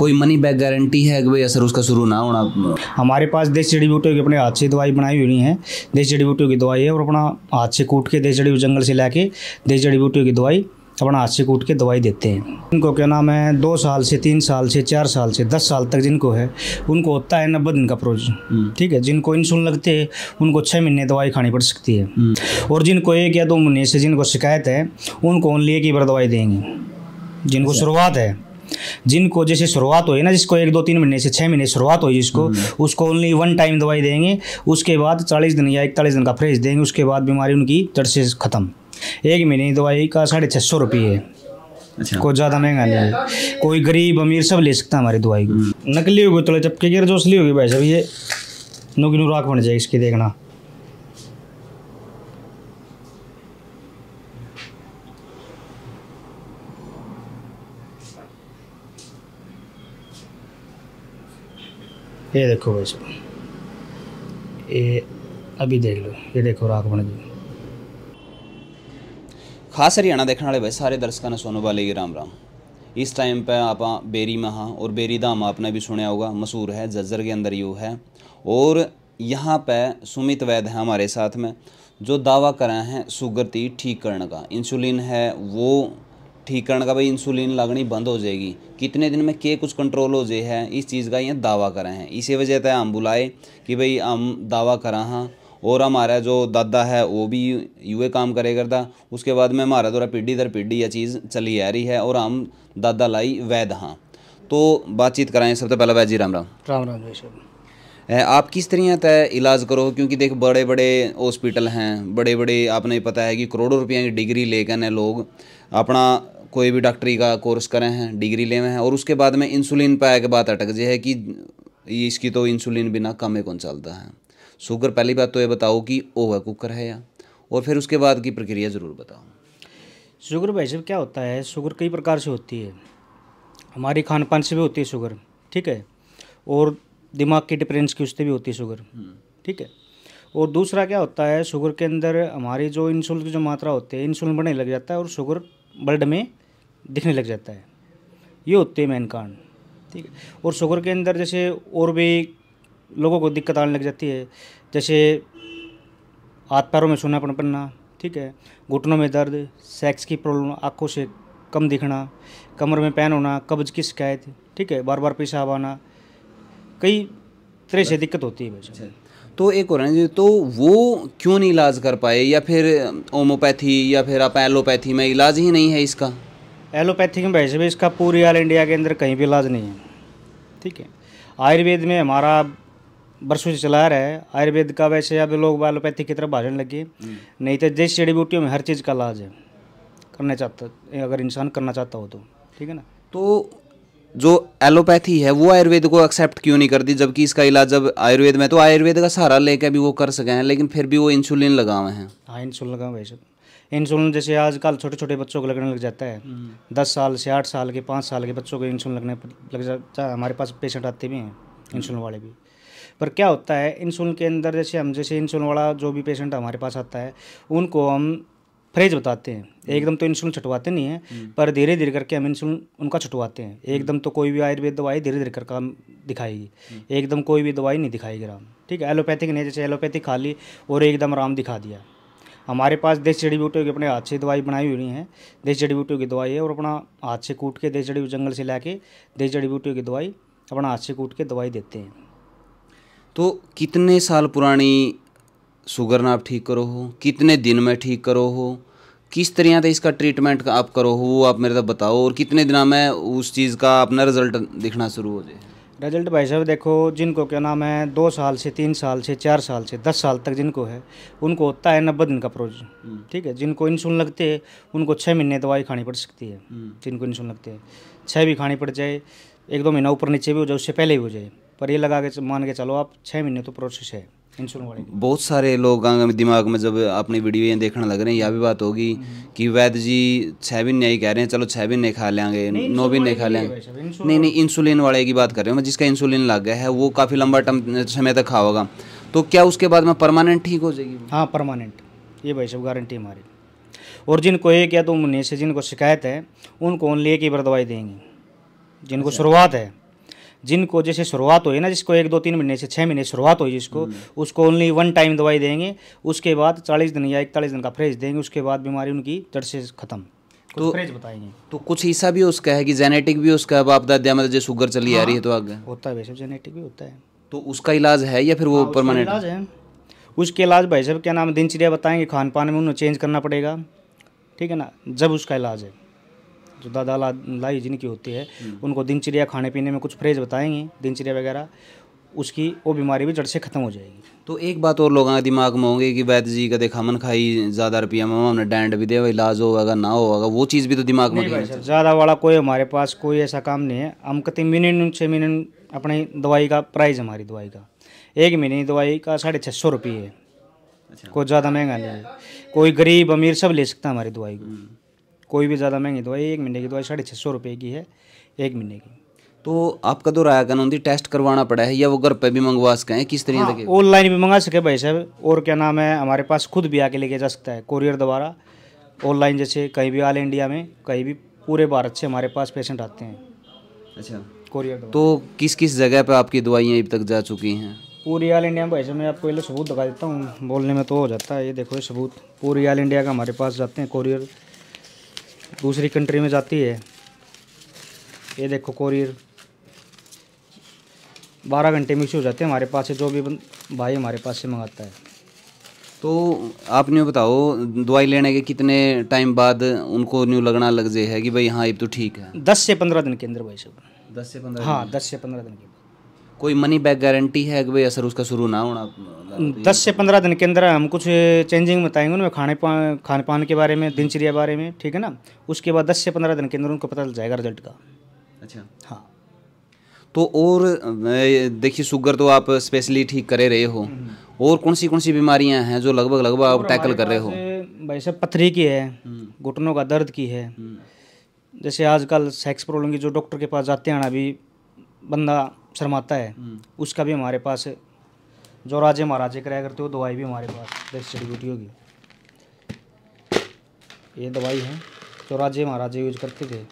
कोई money back guarantee है कि भाई असर उसका शुरू ना होना? हमारे पास देसी जड़ी बूटियों की अपने हाथ से दवाई बनाई हुई है। देसी जड़ी बूटियों की दवाई है और अपना हाथ से कूट के देसी जड़ी जंगल से लाके देसी जड़ी बूटियों की दवाई अपना हाथ से कूट के दवाई देते हैं। उनको क्या नाम है? दो साल से तीन साल से चार साल से दस साल तक जिनको है उनको होता है नब्बे दिन का प्रोजेक्ट ठीक है? जिनको इंसुलिन लगते हैं उनको छः महीने दवाई खानी पड़ सकती है। और जिनको एक या दो महीने से जिनको शिकायत है उनको ओनली एक ही बार दवाई देंगे। जिनको शुरुआत है जिनको जैसे शुरुआत हुई ना जिसको एक दो तीन महीने से छः महीने शुरुआत हुई जिसको उसको ओनली वन टाइम दवाई देंगे उसके बाद चालीस दिन या इकतालीस दिन का फ्रेश देंगे उसके बाद बीमारी उनकी जड़ से ख़त्म। एक महीने की दवाई का साढ़े छः सौ रुपये है। अच्छा। कोई ज़्यादा महँगा नहीं है। कोई गरीब अमीर सब ले सकता है हमारी दवाई। को नकली होगी तो चपके गिर जो असली होगी भाई साहब ये नुकी नू राख बन जाएगी इसकी देखना। ये देखो भाई साहब। ये अभी देख लो, ये देखो राख बन गई। खास हरियाणा देखने वाले भाई, सारे दर्शकों ने सोनू वाले राम राम। इस टाइम पे आप बेरी में हाँ और बेरी धाम आपने भी सुने होगा, मशहूर है, जज्जर के अंदर यू है। और यहाँ पे सुमित वैद है हमारे साथ में, जो दावा कर रहे हैं, शुगर ती ठीक करने का। इंसुलिन है, वो ठीक करने का भाई इंसुलिन लगनी बंद हो जाएगी। कितने दिन में के कुछ कंट्रोल हो जाए है इस चीज़ का ये दावा कर रहे हैं। इसी वजह से हम बुलाए कि भाई हम दावा करा हाँ और हमारा जो दादा है वो भी यूए काम करे करता। उसके बाद में हमारा द्वारा पीढ़ी दर पीढ़ी यह चीज़ चली आ रही है और हम दादा लाई वैद हाँ। तो बातचीत कराएँ सबसे पहले वैद जी राम राम। राम राम साहब। आप किस तरह तय इलाज करो? क्योंकि देख बड़े बड़े हॉस्पिटल हैं बड़े बड़े आपने पता है कि करोड़ों रुपये की डिग्री लेकर ने लोग अपना कोई भी डॉक्टरी का कोर्स करे हैं डिग्री ले हैं और उसके बाद में इंसुलिन पे आए के बाद अटक जाए है कि इसकी तो इंसुलिन बिना कम ही कौन चलता है। शुगर पहली बात तो ये बताओ कि ओवर कुकर है या? और फिर उसके बाद की प्रक्रिया ज़रूर बताओ। शुगर भाई साहब क्या होता है शुगर कई प्रकार से होती है। हमारी खान पान से भी होती है शुगर ठीक है? और दिमाग की डिफरेंस की उससे भी होती है शुगर ठीक है? और दूसरा क्या होता है शुगर के अंदर हमारी जो इंसुलिन की जो मात्रा होती है इंसुलिन बढ़ने लग जाता है और शुगर ब्लड में दिखने लग जाता है। ये होते हैं मेन कारण ठीक है? और शुगर के अंदर जैसे और भी लोगों को दिक्कत आने लग जाती है, जैसे हाथ पैरों में सूनापन पड़ना ठीक है? घुटनों में दर्द सेक्स की प्रॉब्लम आँखों से कम दिखना, कमर में पैन होना, कब्ज की शिकायत, ठीक है? बार बार पेशाब आना, कई तरह से दिक्कत होती है वैसे तो एक और है तो वो क्यों नहीं इलाज कर पाए? या फिर होम्योपैथी या फिर आप एलोपैथी में इलाज ही नहीं है इसका? एलोपैथिक में वैसे भी इसका पूरी ऑल इंडिया के अंदर कहीं भी इलाज नहीं है। ठीक है? आयुर्वेद में हमारा बरसों से चला रहा है। आयुर्वेद का वैसे अब लोग एलोपैथिक की तरफ़ भागने लगे। नहीं तो देसी जड़ी बूटियों में हर चीज़ का इलाज है। करना चाहता अगर इंसान करना चाहता हो तो। ठीक है ना? तो जो एलोपैथी है वो आयुर्वेद को एक्सेप्ट क्यों नहीं करती? जबकि इसका इलाज जब आयुर्वेद में तो आयुर्वेद का सहारा लेकर भी वो कर सके हैं लेकिन फिर भी वो इंसुलिन लगाए हैं। हाँ इंसुलिन लगा वैसे इंसुलिन जैसे आजकल छोटे छोटे बच्चों को लगने लग जाता है। दस साल से आठ साल के पाँच साल के बच्चों को इंसुलिन लगने लग जाता है। हमारे पास पेशेंट आते भी हैं इंसुलिन वाले भी। पर क्या होता है इंसुलिन के अंदर जैसे हम जैसे इंसुलिन वाला जो भी पेशेंट हमारे पास आता है उनको हम फ्रेज बताते हैं। एकदम तो इंसुलिन छुटवाते नहीं हैं पर धीरे धीरे करके हम इंसुलिन उनका छुटवाते हैं। एकदम तो कोई भी आयुर्वेद दवाई धीरे धीरे कर काम दिखाएगी एकदम कोई भी दवाई नहीं दिखाएगी राम। ठीक है एलोपैथिक नहीं जैसे एलोपैथिक खा ली और एकदम आराम दिखा दिया। हमारे पास देसी जड़ी बूटियों की अपने हाथ से दवाई बनाई हुई है। देसी जड़ी बूटियों की दवाई है और अपना हाथ से कूट के देसी जड़ी जंगल से लाके देसी जड़ी बूटियों की दवाई अपना हाथ से कूट के दवाई देते हैं। तो कितने साल पुरानी शुगर ना आप ठीक करो हो? कितने दिन में ठीक करो हो? किस तरह से इसका ट्रीटमेंट आप करो हो, वो आप मेरे तक बताओ। और कितने दिनों में उस चीज़ का अपना रिज़ल्ट दिखना शुरू हो जाए? रिज़ल्ट भाई साहब देखो जिनको क्या नाम है दो साल से तीन साल से चार साल से दस साल तक जिनको है उनको होता है नब्बे दिन का प्रोजन ठीक है जिनको इंसुलिन लगते हैं उनको छः महीने दवाई खानी पड़ सकती है। जिनको इंसुलिन लगते हैं छः भी खानी पड़ जाए एक दो महीना ऊपर नीचे भी हो जाए उससे पहले भी हो जाए। पर ये लगा के मान के चलो आप छः महीने तो प्रोसेस है। बहुत सारे लोग दिमाग में जब अपनी वीडियो ये देखने लग रहे हैं यह भी बात होगी कि वैद्य जी छः भी नहीं कह रहे हैं चलो छः भी नहीं खा लेंगे नौ भी नहीं खा लेंगे। नहीं नहीं इंसुलिन वाले की बात कर रहे हैं मैं जिसका इंसुलिन लग गया है वो काफ़ी लंबा टम समय तक खाओगा तो क्या उसके बाद में परमानेंट ठीक हो जाएगी? हाँ परमानेंट ये भाई साहब गारंटी हमारी। और जिनको एक या दो महीने से जिनको शिकायत है उनको ओनली एक ही बार दवाई देंगे। जिनको शुरुआत है जिनको जैसे शुरुआत हुई ना जिसको एक दो तीन महीने से छः महीने शुरुआत हुई जिसको उसको ओनली वन टाइम दवाई देंगे उसके बाद चालीस दिन या इकतालीस दिन का फ्रेज देंगे उसके बाद बीमारी उनकी जड़ से खत्म। तो फ्रेज बताएँगे। तो कुछ हिस्सा भी उसका है कि जेनेटिक भी उसका है बाप दादा मतलब जो शुगर चली आ रही है तो आगे। होता है वैसे जेनेटिक भी होता है। तो उसका इलाज है या फिर वो परमानेंट इलाज है। उसके इलाज भाई साहब क्या नाम है दिनचर्या बताएँगे खान पान में उन्हें चेंज करना पड़ेगा। ठीक है ना? जब उसका इलाज है। जो दादा ला- लाई जिनकी होती है उनको दिनचर्या खाने पीने में कुछ फ्रेज बताएँगे दिनचर्या वगैरह उसकी वो बीमारी भी जड़ से ख़त्म हो जाएगी। तो एक बात और लोगों के दिमाग में होंगे कि वैद्य जी कदे खमन खाई ज़्यादा रुपया में हमने डैंड भी दे इलाज होगा ना होगा वो चीज़ भी तो दिमाग में ज़्यादा वाला कोई हमारे पास कोई ऐसा काम नहीं है। हम कति मिनिमम छः मिनिमम अपनी दवाई का प्राइस हमारी दवाई का। एक महीने की दवाई का साढ़े छः सौ रुपये है। अच्छा। कोई ज़्यादा महँगा नहीं है। कोई गरीब अमीर सब ले सकता है हमारी दवाई को। कोई भी ज़्यादा महँगी दवाई एक महीने की दवाई साढ़े छः सौ रुपये की है एक महीने की। तो आपका तो राय कानून थी टेस्ट करवाना पड़ा है या वो घर पे भी मंगवा सके हैं? किस तरीके के ऑनलाइन भी मंगा सके भाई साहब। और क्या नाम है हमारे पास खुद भी आके लेके जा सकता है कोरियर द्वारा। ऑनलाइन जैसे कहीं भी ऑल इंडिया में कहीं भी पूरे भारत से हमारे पास पेशेंट आते हैं। अच्छा। कोरियर तो किस किस जगह पर आपकी दवाइयाँ अब तक जा चुकी हैं? पूरी ऑल इंडिया में भाई साहब मैं आपको पहले सबूत दिखा देता हूँ। बोलने में तो हो जाता है ये देखो ये सबूत। पूरी ऑल इंडिया का हमारे पास जाते हैं कोरियर दूसरी कंट्री में जाती है। ये देखो कोरियर बारह घंटे में इश्यू हो जाते हैं हमारे पास से जो भी भाई हमारे पास से मंगाता है। तो आप न्यू बताओ दवाई लेने के कितने टाइम बाद उनको न्यू लगना लग जाए है कि भाई हाँ ये तो ठीक है? दस से पंद्रह दिन के अंदर भाई साहब। दस से पंद्रह हाँ दस से पंद्रह दिन के अंदर। कोई मनी बैक गारंटी है कि भाई असर उसका शुरू ना होना? दस से पंद्रह दिन के अंदर हम कुछ चेंजिंग बताएँगे उनमें खाने पा खाने पान के बारे में दिनचर्या बारे में ठीक है ना? उसके बाद दस से पंद्रह दिन के अंदर उनको पता चल जाएगा रिज़ल्ट का। अच्छा। हाँ। तो और देखिए शुगर तो आप स्पेशली ठीक करे रहे हो। और कौन सी कौन सी बीमारियाँ हैं जो लगभग लगभग आप टैकल कर रहे हो? भाई साहब पथरी की है घुटनों का दर्द की है। जैसे आजकल सेक्स प्रॉब्लम की जो डॉक्टर के पास जाते हैं ना अभी बंदा शर्माता है। उसका भी हमारे पास जो राजे महाराजे कराया करते हो दवाई भी हमारे पास देश डिस्ट्रीब्यूटी होगी। ये दवाई है जो राजे महाराजे यूज़ करते थे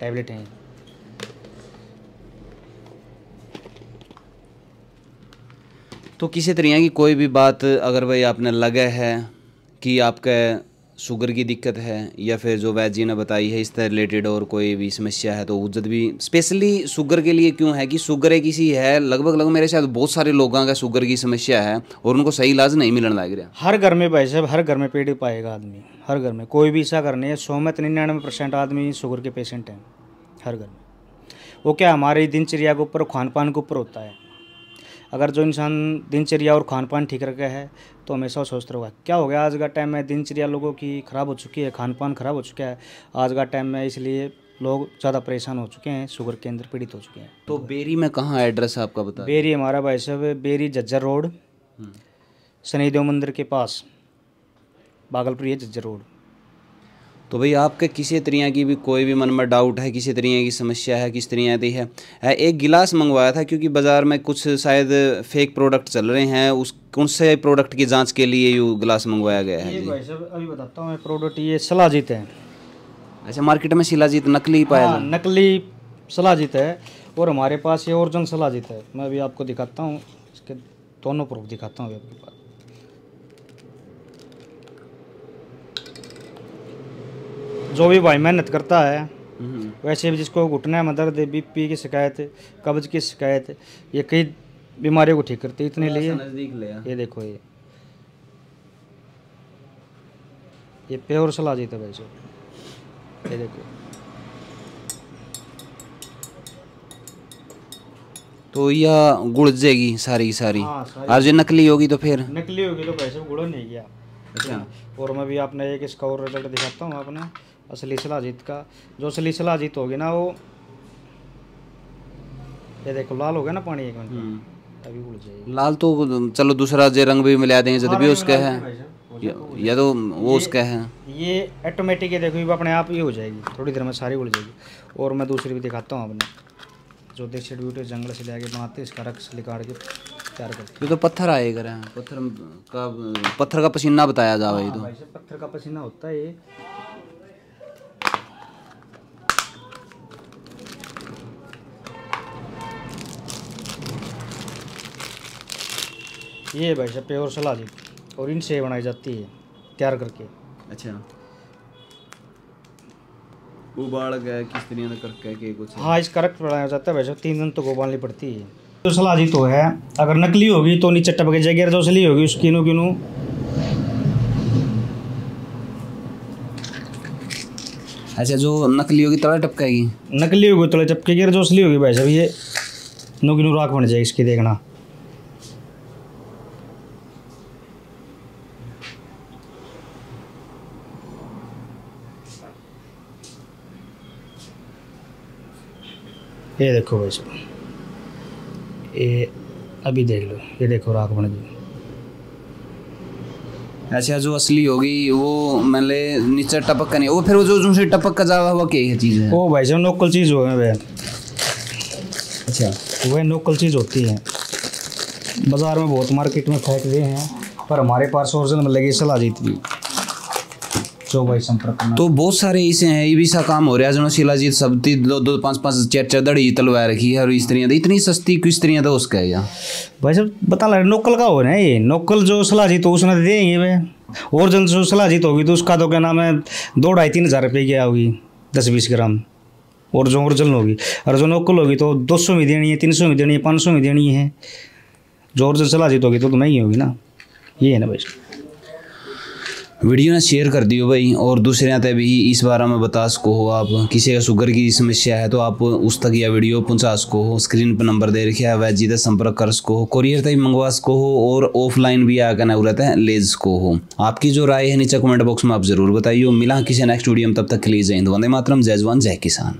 टैबलेट हैं। तो किसी तरह की कोई भी बात अगर भाई आपने लगा है कि आपका शुगर की दिक्कत है या फिर जो वैद जी ने बताई है इससे रिलेटेड और कोई भी समस्या है तो उज्जत भी स्पेशली शुगर के लिए क्यों है कि शुगर एक इसी है, लगभग लगभग मेरे साथ बहुत सारे लोगों का शुगर की समस्या है और उनको सही इलाज नहीं मिलने लग रहा। हर घर में भाई साहब, हर घर में पेड़ पाएगा आदमी, हर घर में, कोई भी ऐसा घर नहीं है, सौ में निन्यानवे परसेंट आदमी शुगर के पेशेंट हैं, हर घर में। वो क्या हमारी दिनचर्या के ऊपर खान पान के ऊपर होता है? अगर जो इंसान दिनचर्या और खान पान ठीक रखा है तो हमेशा स्वस्थ रहेगा। क्या हो गया? आज का टाइम में दिनचर्या लोगों की ख़राब हो चुकी है खान पान ख़राब हो चुका है। आज का टाइम में इसलिए लोग ज़्यादा परेशान हो चुके हैं शुगर के अंदर पीड़ित हो चुके हैं। तो बेरी में कहाँ एड्रेस है आपका बता बेरी हमारा भाई साहब बेरी जज्जर रोड शनिदेव मंदिर के पास भागलपुर ये जज्जर रोड। तो भाई आपके किसी तरह की भी कोई भी मन में डाउट है किसी तरह की समस्या है किस तरह की है एक गिलास मंगवाया था क्योंकि बाज़ार में कुछ शायद फेक प्रोडक्ट चल रहे हैं उस कौन से प्रोडक्ट की जाँच के लिए ये गिलास मंगवाया गया है। भाई साहब अभी बताता हूँ प्रोडक्ट ये सलाजीत है। अच्छा मार्केट में शिलाजीत नकली पाया हाँ, नकली सलाजीत है और हमारे पास ये ओरिजिनल सलाजीत है। मैं अभी आपको दिखाता हूँ इसके दोनों प्रूफ दिखाता हूँ अभी आपके पास। जो भी भाई मेहनत करता है हम्म, वैसे भी जिसको घुटने में दर्द है बीपी की शिकायत है कब्ज की शिकायत है ये कई बीमारियों को ठीक करती है इतने लिए नज़दीक लिया ये देखो ये। ये प्योर सलाजीत है भाई साहब। ये देखो। तो यह गुड़ जाएगी सारी की सारी। हाँ, और जो नकली होगी तो फिर? नकली होगी तो पैसे गुड़ो नहीं गया अच्छा। और मैं भी आपने एक इसका और रिज़ल्ट दिखाता हूँ आपने। असली सलाजीत का। जो असली सलाजीत होगी ना वो ये देखो लाल हो गया ना पानी एक मिनट। हम्म। अभी उड़ जाएगी। लाल तो चलो दूसरा जो रंग भी मिला देंगे जब भी उसका है। या, तो वो उसका है। ये ऑटोमेटिक है देखो ये अपने आप ही हो जाएगी। थोड़ी देर में सारी उड़ जाएगी। और मैं दूसरी भी दिखाता हूँ अपने जो देसी ब्यूटी जंगल से लेके बनाते हैं इसका रक्स निकाल के तैयार करते ये तो पत्थर आए कर। पत्थर का पत्थर का पसीना बताया जा भाई हैं तो। भाई पत्थर का पसीना होता है ये ये भाई साहब प्योर सलाह जी और इनसे बनाई जाती है तैयार करके। अच्छा। उबाल गए किस तरह का करके के कुछ हाँ? इसका रक्त बनाया जाता है भाई साहब तीन दिन तक उबालनी पड़ती है। जो सलाह जी तो है अगर नकली होगी तो नीचे टपके जाएगी जो असली होगी उसकी नो किनू अच्छा जो नकली होगी तला टपकाएगी? नकली होगी तो चपकेगी और जो असली होगी भाई साहब ये नो किनू राख बन जाएगी इसकी देखना। ये देखो भाई साहब। ये अभी देख लो ये देखो राख बन गई अच्छा जो असली होगी वो मैंने नीचे टपक का नहीं वो फिर वो जो जो से टपक का जावा हुआ क्या चीज़ है? ओ भाई साहब नोकल चीज़ हो है वह अच्छा। वह नोकल चीज़ होती है। बाज़ार में बहुत मार्केट में फेंक दिए हैं पर हमारे पास ओरिजिनल मिलेगी सलाह जीत जो भाई संपर्क तो बहुत सारे ऐसे हैं ये भी सा काम हो रहा है जो शिलाजीत सब ती दो दो पाँच पाँच चार चार दड़ी तलवा रखी है और इस तरह इतनी सस्ती किस तरह तो उसका है यार? भाई साहब बता लग नोकल का हो रहा है ये? नोकल जो सलाह जीत हो उसने दे देंगे वे ओरिजिनल जो सलाह जीत होगी तो उसका तो क्या नाम है दो ढाई तीन हज़ार रुपये की होगी दस बीस ग्राम। और जो ओरिजिनल होगी और जो नोकल होगी तो दो सौ में देनी है तीन सौ में देनी है पाँच सौ में देनी है। जो ओरिजिनल सलाह जीत होगी तो, तो महँगी होगी ना? ये है ना भाई। वीडियो ने शेयर कर दियो भाई, और दूसरे ते भी इस बारे में बता सको हो आप। किसी का शुगर की समस्या है तो आप उस तक यह वीडियो पहुँचा सको हो स्क्रीन पर नंबर दे रखे है वह जी संपर्क कर सको हो कोरियर तक मंगवा सको हो, और ऑफलाइन भी आकर नवरत है ले सको हो। आपकी जो राय है, नीचे कमेंट बॉक्स में आप ज़रूर बताइए मिला किसी नेक्स्ट वीडियो में, तब तक के लिए जय हिंद, वंदे मातरम, जय जवान, जय किसान।